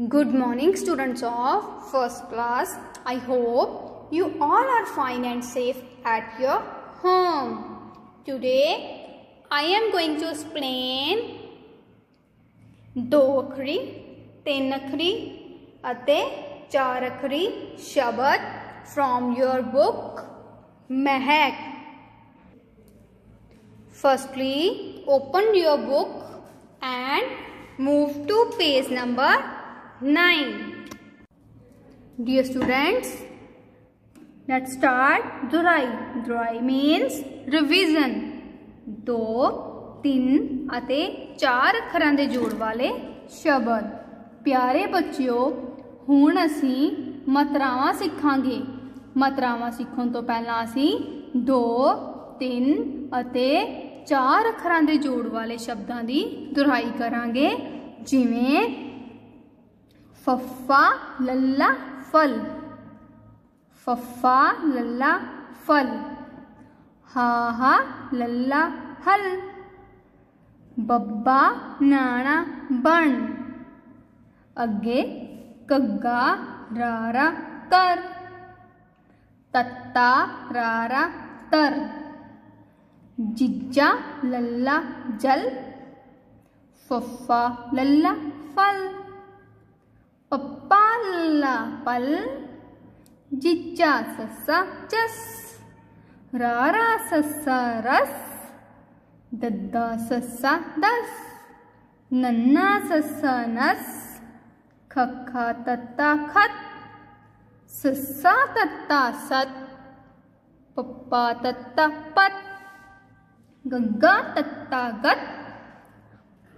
Good morning, students of first class. I hope you all are fine and safe at your home. Today, I am going to explain ਦੋ ਅੱਖਰੀ ਤਿੰਨ ਅੱਖਰੀ ਅਤੇ ਚਾਰ ਅੱਖਰੀ ਸ਼ਬਦ from your book Mehak Firstly, open your book and move to page number 9. Dear students, let's start Durai. Durai means revision. ਦੋ ਤਿੰਨ ਅਤੇ ਚਾਰ ਅੱਖਰਾਂ ਦੇ ਜੋੜ ਵਾਲੇ ਸ਼ਬਦ ਪਿਆਰੇ ਬੱਚਿਓ ਹੁਣ ਅਸੀਂ ਮਤਰਾਵਾਂ ਸਿੱਖਾਂਗੇ ਮਤਰਾਵਾਂ ਸਿੱਖਣ ਤੋਂ ਪਹਿਲਾਂ ਅਸੀਂ ਦੋ ਤਿੰਨ ਅਤੇ ਚਾਰ ਅੱਖਰਾਂ ਦੇ ਜੋੜ ਵਾਲੇ ਸ਼ਬਦਾਂ ਦੀ ਦੁਹਰਾਈ ਕਰਾਂਗੇ ਜਿਵੇਂ फफा लल्ला फल। फफा लल्ला फल। हा हा लल्ला हल। बब्बा नाना बण। अगे कग्गा रारा कर तत्ता रारा तर। जिज्जा लल्ला जल। फफा लल्ला फल। पप्पा लल्ला पल जिज्जा सस्सा चस, रारा सस्सा रस, दद्दा सस्सा दस, नन्ना सस्सा नस खखा तत्ता खत, सस्सा तत्ता सत, पप्पा तत्ता पत गग्गा तत्ता गत,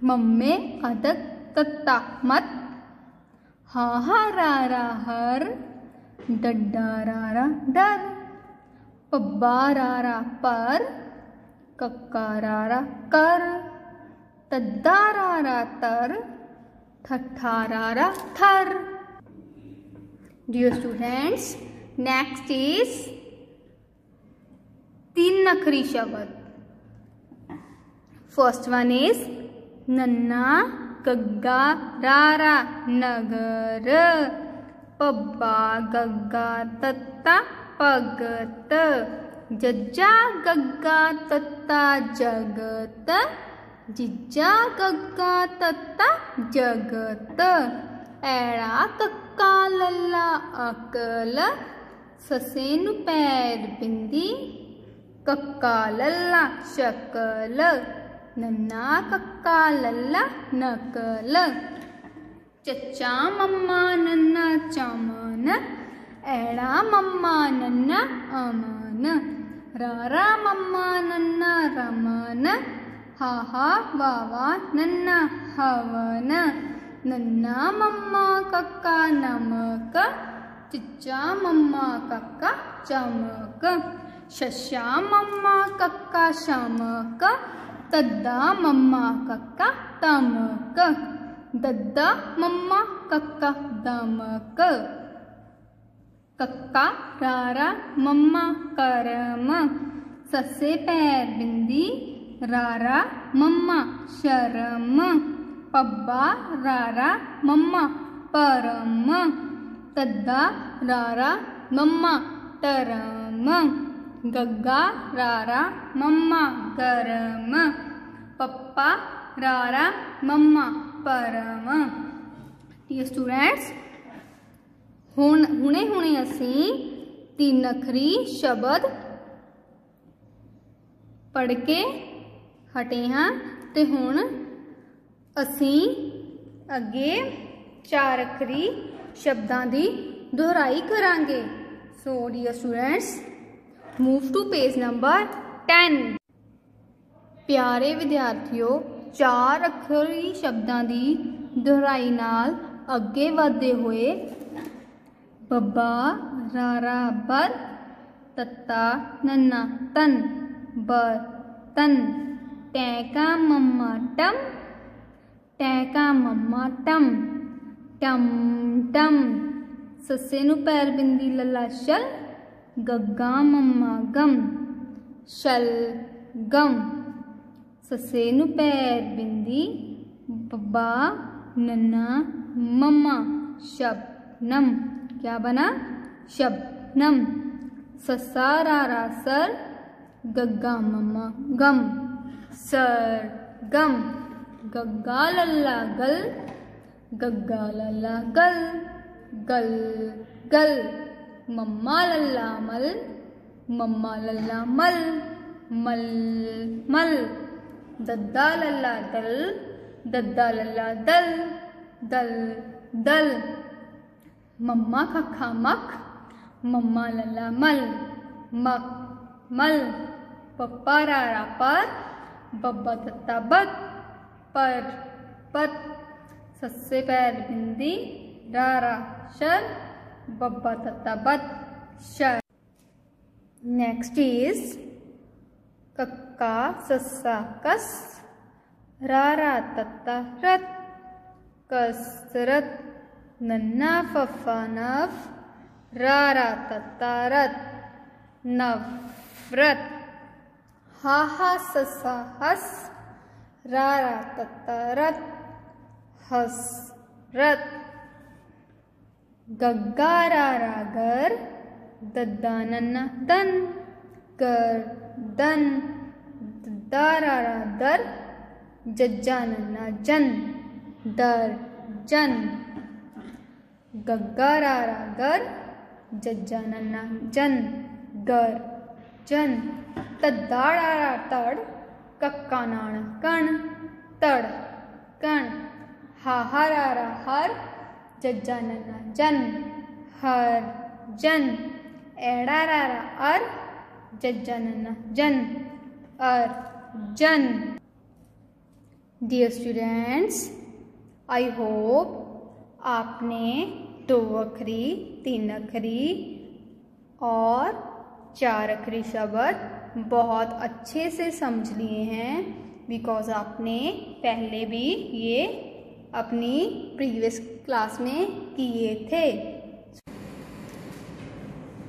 मम्मे अदक तत्ता मत। हा हा रा रा हर डड्डा रा रा डर पब्बा रा रा पर कक्का रा रा कर तद्दा रा रा तर ठट्ठा रा रा थर। Dear स्टूडेंट्स नेक्स्ट इज़ तीन नखरी शब्द। फ़र्स्ट वन इज़ नन्ना गग्गा रारा नगर पब्बा गग्गा तत्ता पगत। जज्जा गग्गा तत्ता जगत। जिज्जा गग्गा तत्ता जगत। ऐड़ा कक्का लल्ला अकल। ससे नु पैर बिंदी कक्का लल्ला शकल। नन्ना कक्का लल्ला नकल चच्चा मम्मा नन्ना चमन ऐड़ा मम्मा नन्ना अमन रारा मम्मा नन्ना रमन, हा हा वावा नन्ना हवन। नन्ना मम्मा कक्का नमक, चिच्चा मम्मा कक्का चमक। शशा मम्मा कक्का शमक तद्दा मम्मा कक्का तमक दद्दा मम्मा कक्का दमक। कक्का रारा मम्मा करम। ससे पैर बिंदी रारा मम्मा शरम। पब्बा रारा मम्मा परम। तद्दा रारा मम्मा टरम ਗੱਗਾ ਰਾਰਾ ਮੰਮਾ ਕਰਮ ਪੱਪਾ ਰਾਰਾ ਮੰਮਾ ਪਰਮ ਡੀਅਰ ਸਟੂਡੈਂਟਸ ਹੁਣ ਹੁਣੇ ਹੁਣੇ ਅਸੀਂ ਤਿੰਨ ਅਖਰੀ ਸ਼ਬਦ ਪੜ ਕੇ ਹਟੇ ਹਾਂ ਤੇ ਹੁਣ ਅਸੀਂ ਅੱਗੇ ਚਾਰ ਅਖਰੀ ਸ਼ਬਦਾਂ ਦੀ ਦੁਹਰਾਈ ਕਰਾਂਗੇ so dear students move two page number 10 ਪਿਆਰੇ ਵਿਦਿਆਰਥੀਓ ਚਾਰ ਅੱਖਰੀ ਸ਼ਬਦਾਂ ਦੀ ਦੁਹਰਾਈ ਨਾਲ ਅੱਗੇ ਵਧਦੇ ਹੋਏ ਬੱਬਾ ਰਾਰਾ ਬਰ ਤੱਤਾ ਨੰਨਾ ਤਨ ਬਰ ਤਨ ਟੈਕਾ ਮੰਮਾ ਟਮ ਟੈਕਾ ਮੰਮਾ ਟਮ ਟਮ ਟਮ ਸੱਸੇ ਨੂੰ ਪੈਰ ਬਿੰਦੀ ਲੱਲਾ ਸ਼ਲ गग्गामम्मागम शल गम, ससेनु पैर बिंदी, बब्बा नन्ना मम्मा, शबनम। क्या बना? शबनम। ससारारा सर गग्गा मम्मा गम सर गम गग्गा लल्ला गल गग्गा लल्ला गल गल गल मम्मा लल्ला मल, मम्मा लल्ला मल मल मल। दद्दा लल्ला दल, दद्दा लल्ला दल दल दल। मम्मा खखा मख, मम्मा लल्ला मल मक मल। पप्पा रारा पर, बब्बा तत्ता बत, पर, पत। सस्से पैर बिंदी रारा शर। बब्बा तत्ता बत शर। नेक्स्ट इज़ कक्का सस्सा कस रारा तत्ता रत कसरत नन्ना फफा नफ रारा तत्ता रत नफरत हा हा सस्सा हस रारा तत्ता रत हस रत गग्गा रारा गर दद्दा नन्ना दन कर दन दारा दर जज्जा नन्ना जन, दर जन। गग्गा रारा गर जज्जा नन्ना जन गर जन। तद्दाड़ा तड़ कक्का नाण कण, तड़ कण। हाहारारा हर जज्जा नन्ना जन हर जन एड़ा एड़ारारा, अर जज्जा नन्ना जन अर जन डियर स्टूडेंट्स आई होप आपने दो अखरी तीन अखरी और चार अखरी शब्द बहुत अच्छे से समझ लिए हैं बिकॉज़ आपने पहले भी ये अपनी प्रीवियस क्लास में किए थे।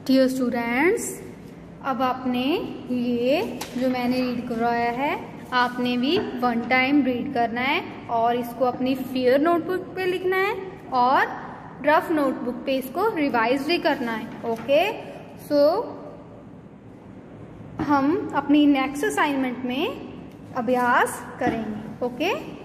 डियर स्टूडेंट्स अब आपने ये जो मैंने रीड करवाया है आपने भी वन टाइम रीड करना है और इसको अपनी फेयर नोटबुक पे लिखना है और रफ नोटबुक पे इसको रिवाइज भी करना है ओके सो so, हम अपनी नेक्स्ट असाइनमेंट में अभ्यास करेंगे okay